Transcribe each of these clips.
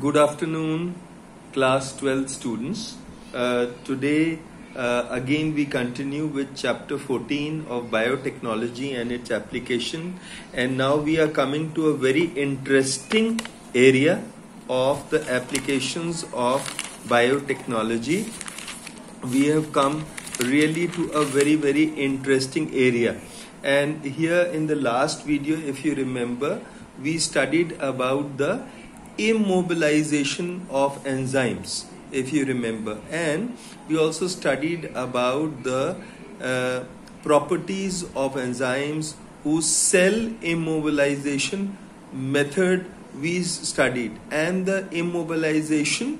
Good afternoon, class 12 students. Uh, today, uh, again, we continue with chapter 14 of biotechnology and its application. And now we are coming to a very interesting area of the applications of biotechnology. We have come really to a very, very interesting area. And here in the last video, if you remember, we studied about the immobilization of enzymes if you remember. And we also studied about the uh, properties of enzymes whose cell immobilization method we studied. And the immobilization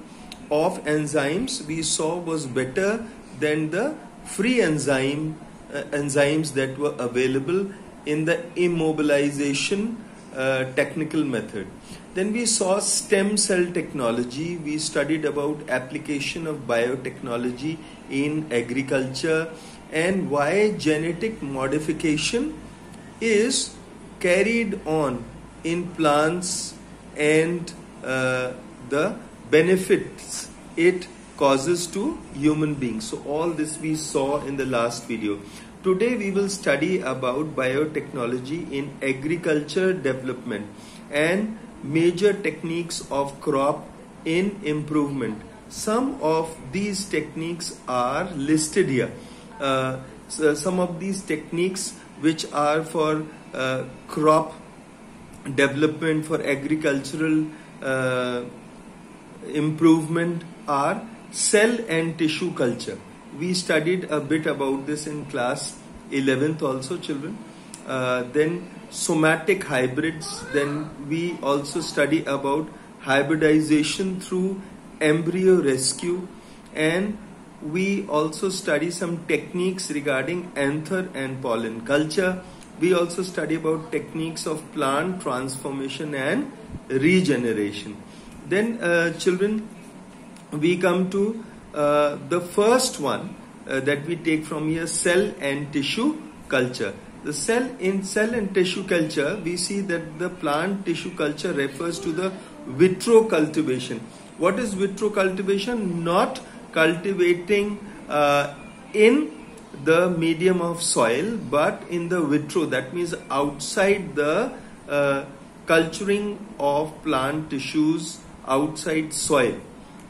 of enzymes we saw was better than the free enzyme uh, enzymes that were available in the immobilization uh, technical method then we saw stem cell technology. We studied about application of biotechnology in agriculture and why genetic modification is carried on in plants and uh, the benefits it causes to human beings. So all this we saw in the last video. Today we will study about biotechnology in agriculture development and major techniques of crop in improvement. Some of these techniques are listed here. Uh, so some of these techniques which are for uh, crop development for agricultural uh, improvement are cell and tissue culture. We studied a bit about this in class 11th also children. Uh, then somatic hybrids. Then we also study about hybridization through embryo rescue and we also study some techniques regarding anther and pollen culture. We also study about techniques of plant transformation and regeneration. Then uh, children, we come to uh, the first one uh, that we take from here, cell and tissue culture. The cell in cell and tissue culture, we see that the plant tissue culture refers to the vitro cultivation. What is vitro cultivation? Not cultivating uh, in the medium of soil, but in the vitro. That means outside the uh, culturing of plant tissues outside soil.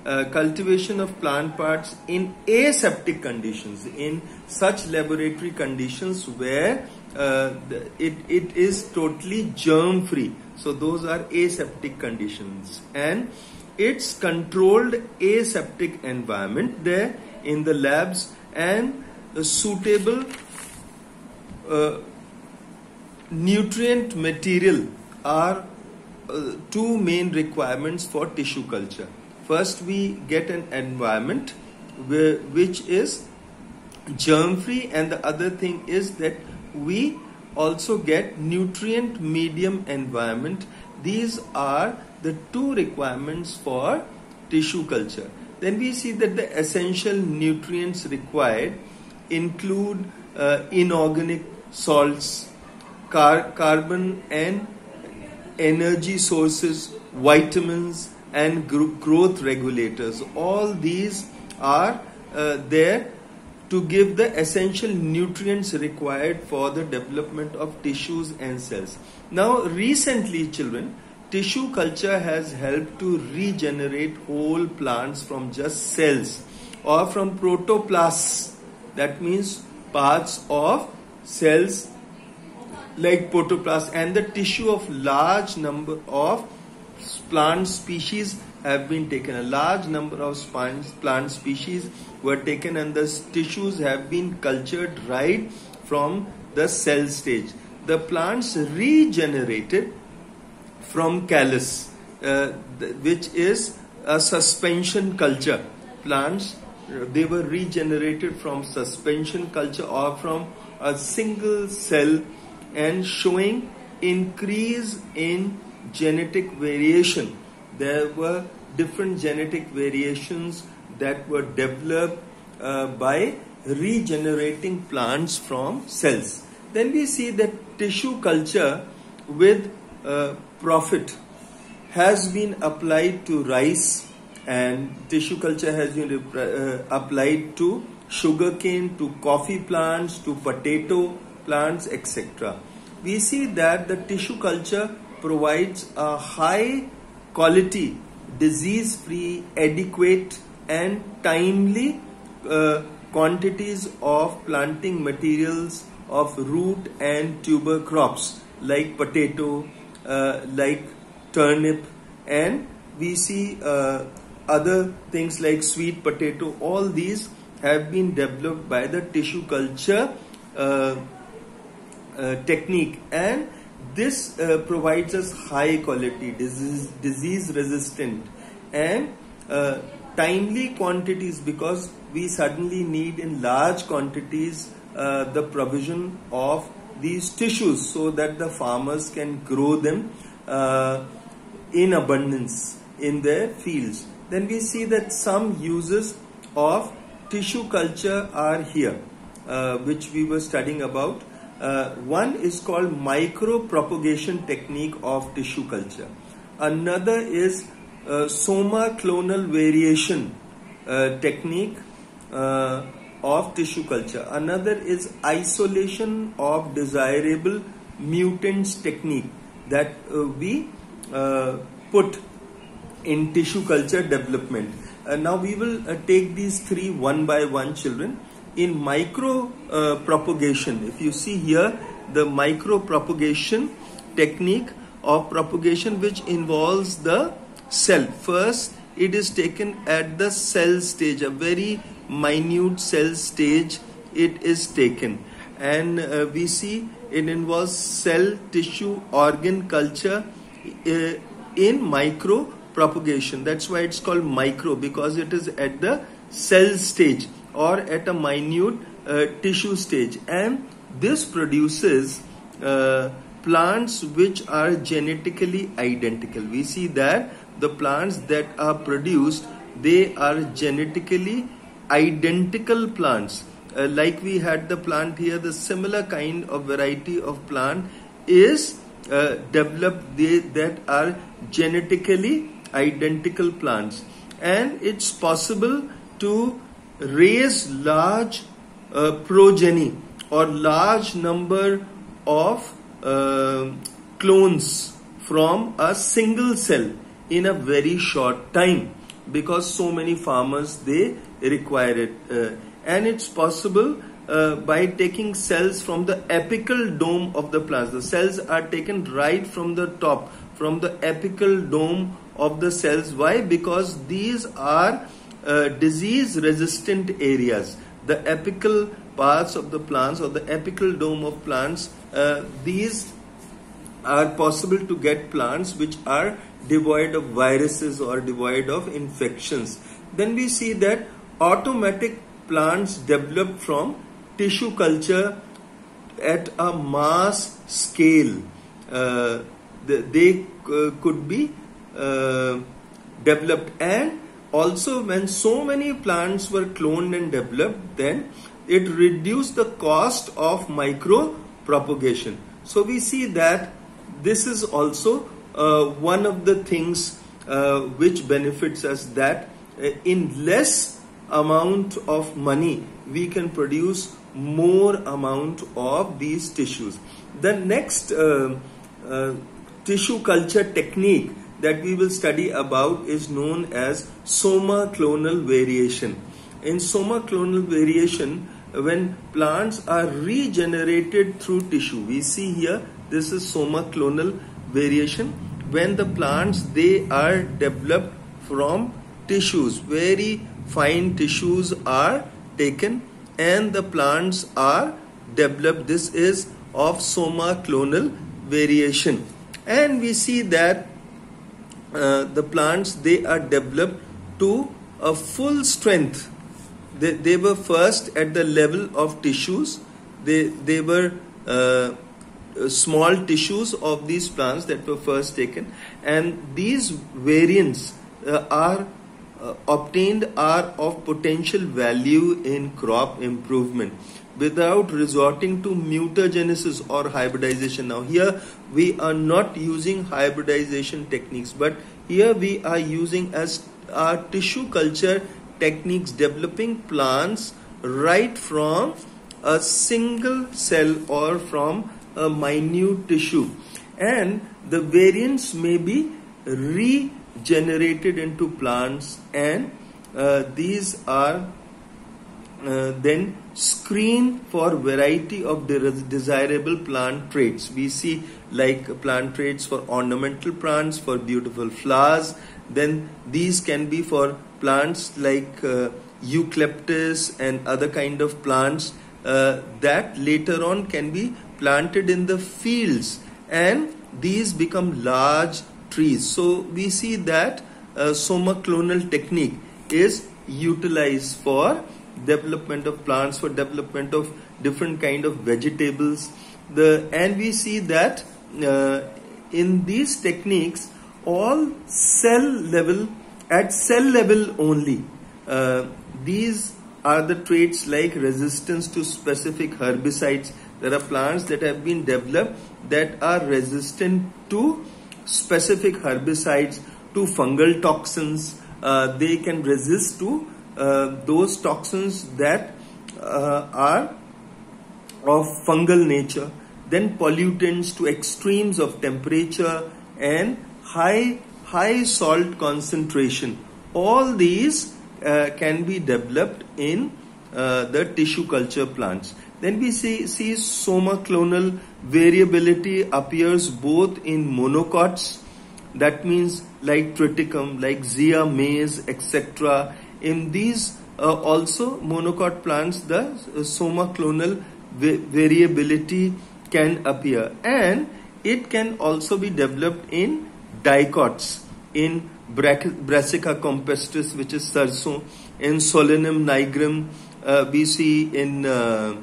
Uh, cultivation of plant parts in aseptic conditions, in such laboratory conditions where uh, it, it is totally germ free. So those are aseptic conditions and it's controlled aseptic environment there in the labs and suitable uh, nutrient material are uh, two main requirements for tissue culture. First, we get an environment where, which is germ free, and the other thing is that we also get nutrient medium environment. These are the two requirements for tissue culture. Then we see that the essential nutrients required include uh, inorganic salts, car- carbon and energy sources, vitamins, and gro- growth regulators. All these are uh, there to give the essential nutrients required for the development of tissues and cells. Now, recently, children, tissue culture has helped to regenerate whole plants from just cells or from protoplasts. That means parts of cells like protoplasts and the tissue of large number of plant species have been taken. A large number of plant species were taken and the tissues have been cultured right from the cell stage. The plants regenerated from callus, uh, which is a suspension culture. Plants, they were regenerated from suspension culture or from a single cell and showing increase in genetic variation. There were different genetic variations that were developed uh, by regenerating plants from cells. Then we see that tissue culture with uh, profit has been applied to rice and tissue culture has been uh, applied to sugarcane, to coffee plants, to potato plants, etc. We see that the tissue culture provides a high quality, disease free, adequate, and timely uh, quantities of planting materials of root and tuber crops like potato, uh, like turnip, and we see uh, other things like sweet potato. All these have been developed by the tissue culture uh, uh, technique and this uh, provides us high quality disease, disease resistant and uh, timely quantities because we suddenly need in large quantities uh, the provision of these tissues so that the farmers can grow them uh, in abundance in their fields then we see that some uses of tissue culture are here, uh, which we were studying about. Uh, one is called micro propagation technique of tissue culture. Another is uh, soma clonal variation uh, technique uh, of tissue culture. Another is isolation of desirable mutants technique that uh, we put in tissue culture development. Uh, now we will uh, take these three one by one children. In micro uh, propagation, if you see here, the micro propagation technique of propagation which involves the cell. First, it is taken at the cell stage, a very minute cell stage it is taken. And uh, we see it involves cell, tissue, organ culture uh, in micro propagation. That's why it's called micro because it is at the cell stage or at a minute uh, tissue stage. And this produces uh, plants which are genetically identical. We see that the plants that are produced, they are genetically identical plants. Uh, like we had the plant here, the similar kind of variety of plant is uh, developed they, that are genetically identical plants and it's possible to raise large uh, progeny or large number of uh, clones from a single cell in a very short time because so many farmers they require it uh, and it's possible uh, by taking cells from the apical dome of the plants the cells are taken right from the top from the apical dome of the cells. Why? Because these are uh, disease resistant areas. The apical parts of the plants or the apical dome of plants, uh, these are possible to get plants which are devoid of viruses or devoid of infections. Then we see that automatic plants develop from tissue culture at a mass scale. Uh, they uh, could be uh, developed and also when so many plants were cloned and developed then it reduced the cost of micro propagation so we see that this is also uh, one of the things uh, which benefits us that uh, in less amount of money we can produce more amount of these tissues. The next uh, tissue culture technique that we will study about is known as soma clonal variation. In soma clonal variation, when plants are regenerated through tissue, we see here this is soma clonal variation. When the plants they are developed from tissues, very fine tissues are taken and the plants are developed. This is of soma clonal variation. And we see that uh, the plants they are developed to a full strength. They, they were first at the level of tissues. They they were uh, small tissues of these plants that were first taken. And these variants uh, are uh, obtained are of potential value in crop improvement without resorting to mutagenesis or hybridization. Now here we are not using hybridization techniques but here we are using as our tissue culture techniques developing plants right from a single cell or from a minute tissue and the variants may be regenerated into plants and uh, these are uh, then screen for variety of desirable plant traits. We see like plant traits for ornamental plants for beautiful flowers. Then these can be for plants like uh, eucalyptus and other kind of plants uh, that later on can be planted in the fields. And these become large trees. So we see that uh, soma clonal technique is utilized for development of plants for development of different kind of vegetables. The and we see that uh, in these techniques all cell level at cell level only uh, these are the traits like resistance to specific herbicides. There are plants that have been developed that are resistant to specific herbicides to fungal toxins. Uh, they can resist to those toxins that uh, are of fungal nature then pollutants to extremes of temperature and high high salt concentration. All these uh, can be developed in uh, the tissue culture plants. Then we see, see soma clonal variability appears both in monocots that means like triticum like Zea mays, etc in these uh, also monocot plants, the uh, soma clonal va variability can appear. And it can also be developed in dicots in Brassica campestris which is sarson, in Solanum nigrum uh, we see in uh,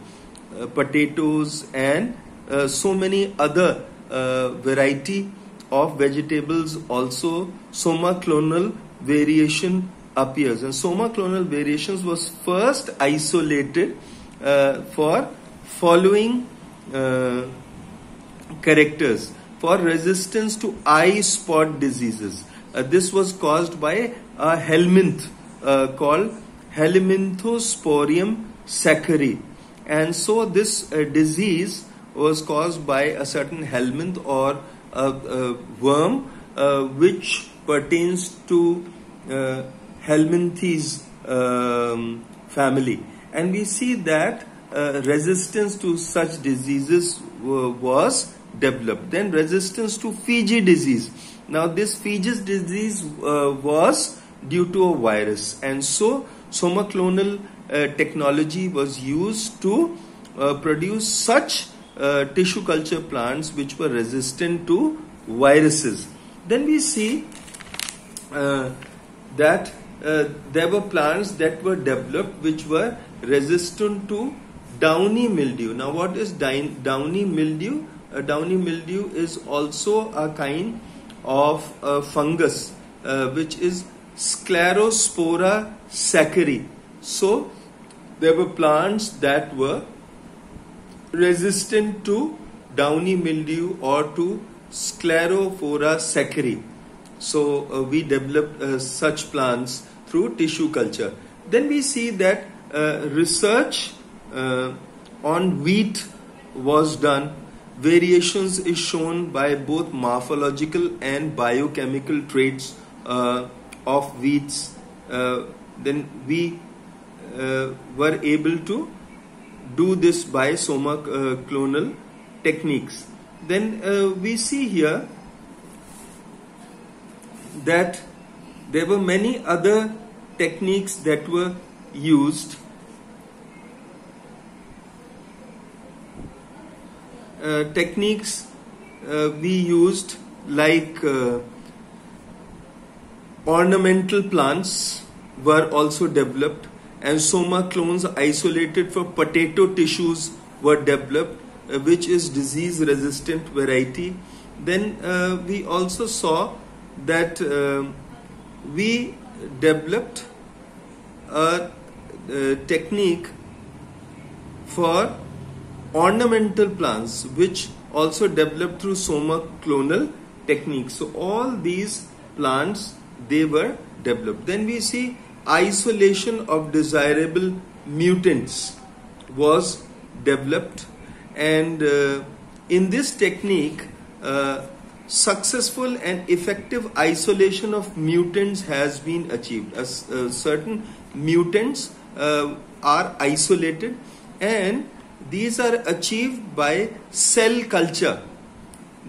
uh, potatoes and uh, so many other variety of vegetables also soma clonal variation appears. And soma clonal variations was first isolated uh, for following uh, characters for resistance to eye spot diseases. Uh, this was caused by a helminth uh, called Helminthosporium sacchari and so this uh, disease was caused by a certain helminth or a, a worm uh, which pertains to Helminthes um, family. And we see that uh, resistance to such diseases was developed. Then resistance to Fiji disease. Now this Fiji disease uh, was due to a virus and so somaclonal uh, technology was used to uh, produce such uh, tissue culture plants which were resistant to viruses. Then we see uh, that uh, there were plants that were developed which were resistant to downy mildew. Now, what is downy mildew? Uh, downy mildew is also a kind of uh, fungus uh, which is Sclerospora sacchari. So, there were plants that were resistant to downy mildew or to Sclerospora sacchari. So uh, we developed uh, such plants through tissue culture. Then we see that uh, research uh, on wheat was done. Variations is shown by both morphological and biochemical traits uh, of wheats. Uh, then we were able to do this by soma clonal techniques. Then we see here that there were many other techniques that were used. Uh, techniques uh, we used like uh, ornamental plants were also developed and soma clones isolated for potato tissues were developed uh, which is disease resistant variety. Then uh, we also saw that uh, we developed a, a technique for ornamental plants which also developed through soma clonal techniques. So all these plants they were developed. Then we see isolation of desirable mutants was developed and uh, in this technique uh, successful and effective isolation of mutants has been achieved. As, uh, certain mutants uh, are isolated and these are achieved by cell culture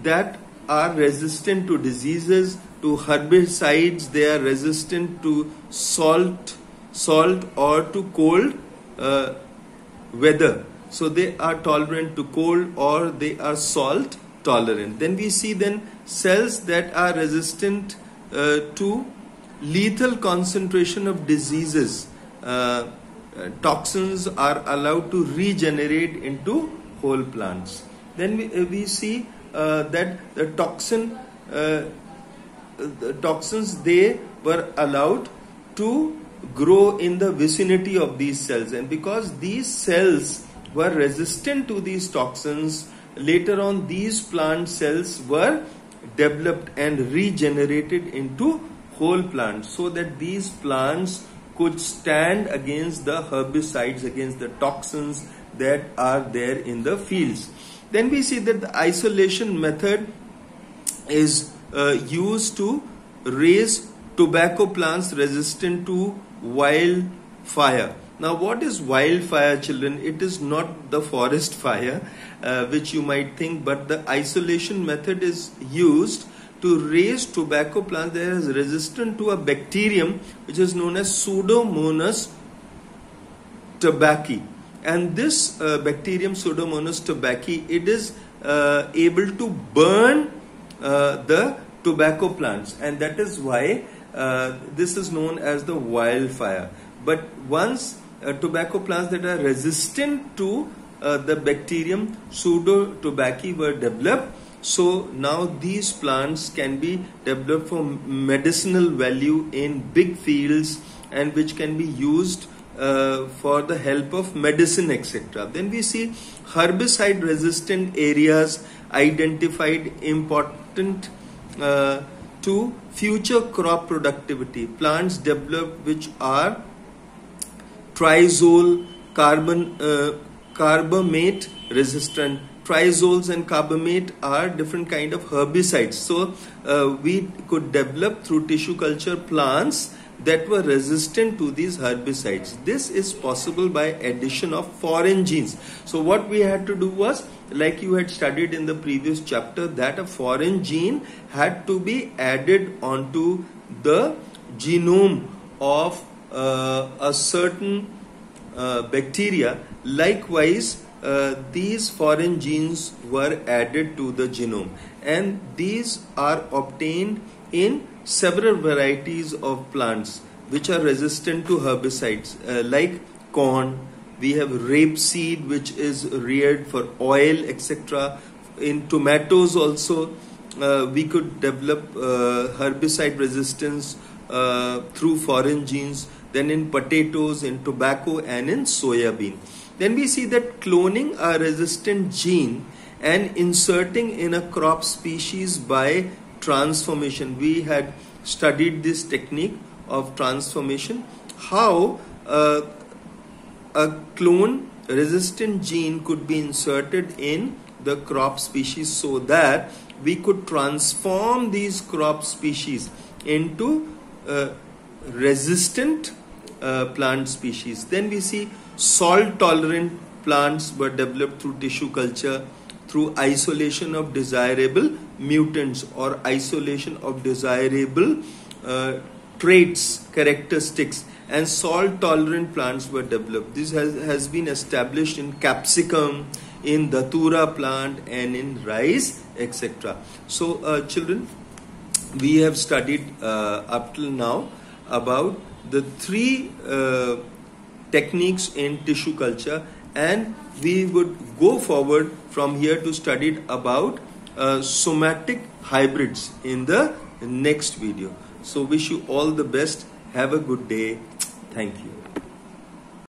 that are resistant to diseases, to herbicides, they are resistant to salt, salt or to cold uh, weather. So they are tolerant to cold or they are salt tolerant. Then we see then cells that are resistant uh, to lethal concentration of diseases. Uh, uh, toxins are allowed to regenerate into whole plants. Then we, uh, we see uh, that the toxin the toxins they were allowed to grow in the vicinity of these cells and because these cells were resistant to these toxins later on these plant cells were developed and regenerated into whole plants so that these plants could stand against the herbicides against the toxins that are there in the fields. Then we see that the isolation method is uh, used to raise tobacco plants resistant to wildfire now, what is wildfire, children? It is not the forest fire, uh, which you might think, but the isolation method is used to raise tobacco plants that is resistant to a bacterium which is known as Pseudomonas tabaci. And this uh, bacterium Pseudomonas tabaci, it is uh, able to burn uh, the tobacco plants, and that is why uh, this is known as the wildfire. But once tobacco plants that are resistant to uh, the bacterium pseudotabaci were developed. So now these plants can be developed for medicinal value in big fields and which can be used uh, for the help of medicine etc. Then we see herbicide resistant areas identified important uh, to future crop productivity. Plants developed which are triazole, carbon, uh, carbamate resistant. Triazoles and carbamate are different kind of herbicides. So uh, we could develop through tissue culture plants that were resistant to these herbicides. This is possible by addition of foreign genes. So what we had to do was, like you had studied in the previous chapter, that a foreign gene had to be added onto the genome of a certain uh, bacteria. Likewise, uh, these foreign genes were added to the genome. And these are obtained in several varieties of plants which are resistant to herbicides uh, like corn. We have rapeseed which is reared for oil etc in tomatoes also uh, we could develop uh, herbicide resistance uh, through foreign genes then in potatoes, in tobacco, and in soya bean. Then we see that cloning a resistant gene and inserting in a crop species by transformation. We had studied this technique of transformation. How uh, a clone resistant gene could be inserted in the crop species so that we could transform these crop species into resistant uh, plant species. Then we see salt tolerant plants were developed through tissue culture through isolation of desirable mutants or isolation of desirable uh, traits, characteristics and salt tolerant plants were developed. This has, has been established in capsicum, in datura plant and in rice etc. So uh, children, we have studied uh, up till now about the three uh, techniques in tissue culture and we would go forward from here to study about uh, somatic hybrids in the next video. So wish you all the best. Have a good day. Thank you.